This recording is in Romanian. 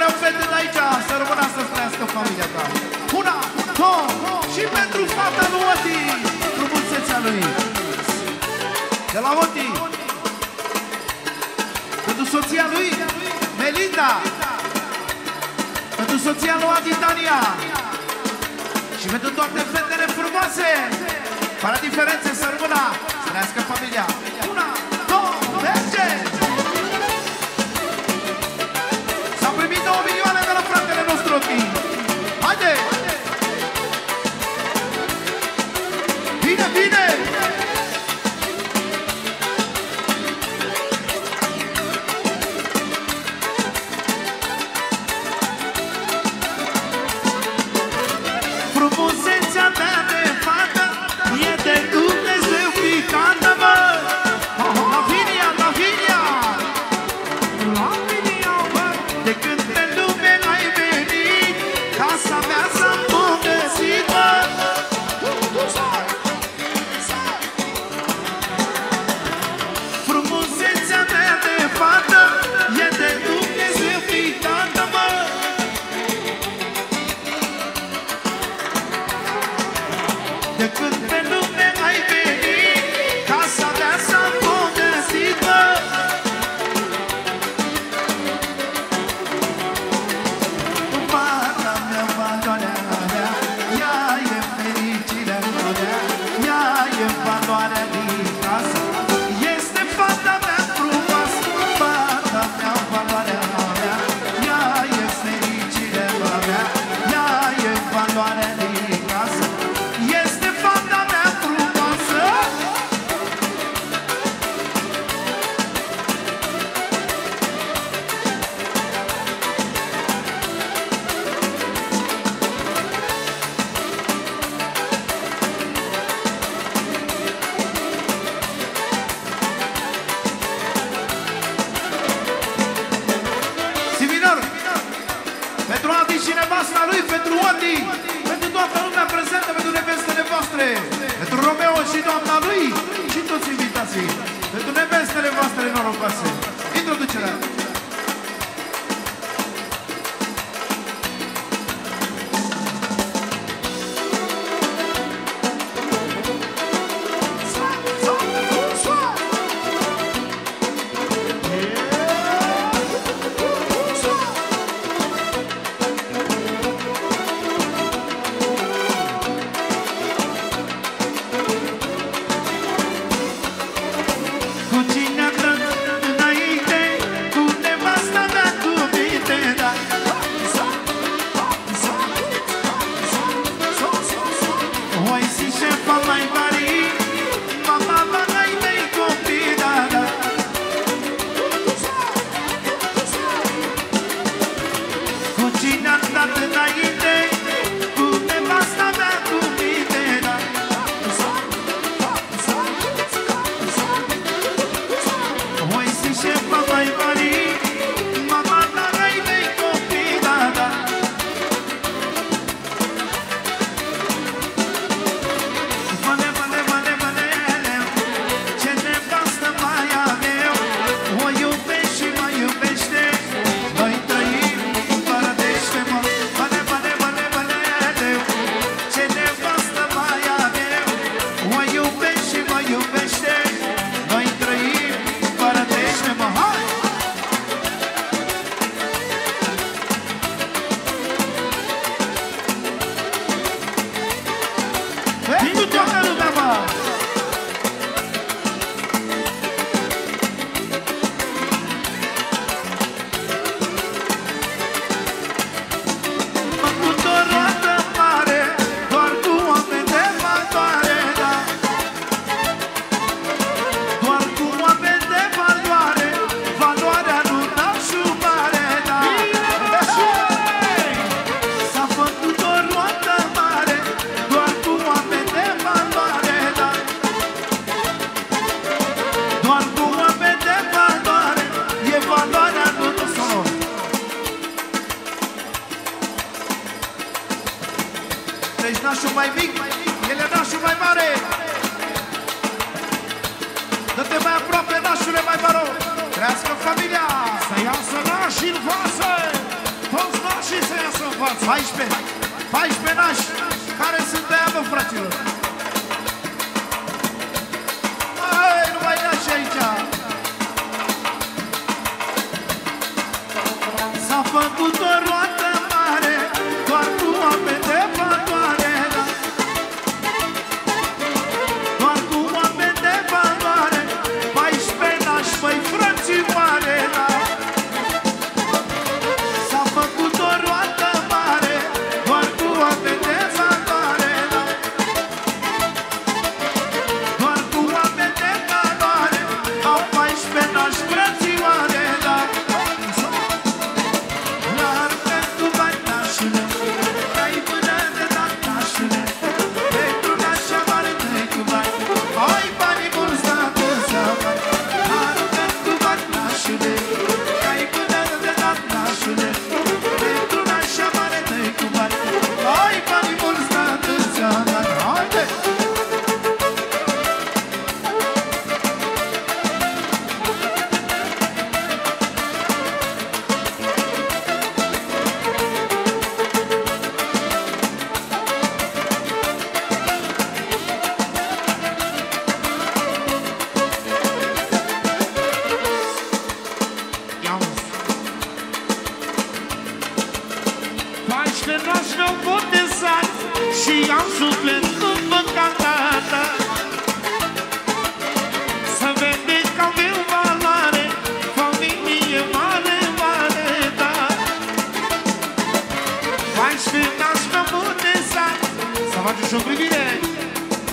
erau fete de aici, să rămână să trăiască familia ta. Una, două, și pentru fata lui Oti, frumusețea lui. De la Oti, pentru soția lui, Melinda, pentru soția lui Adi Tania, și pentru toate fetele frumoase, fără diferențe, să rămână și nevasta lui, pentru Oti, pentru toată lumea prezentă, pentru nevestele voastre, pentru Romeo și doamna lui și toți invitații, pentru nevestele voastre norocoase. Ești nașul mai mic, el e nașul mai mare. Dă-te mai aproape, nașule mai maro. Crească familia. Să iasă nașii în față. Toți nașii să iasă în față. 14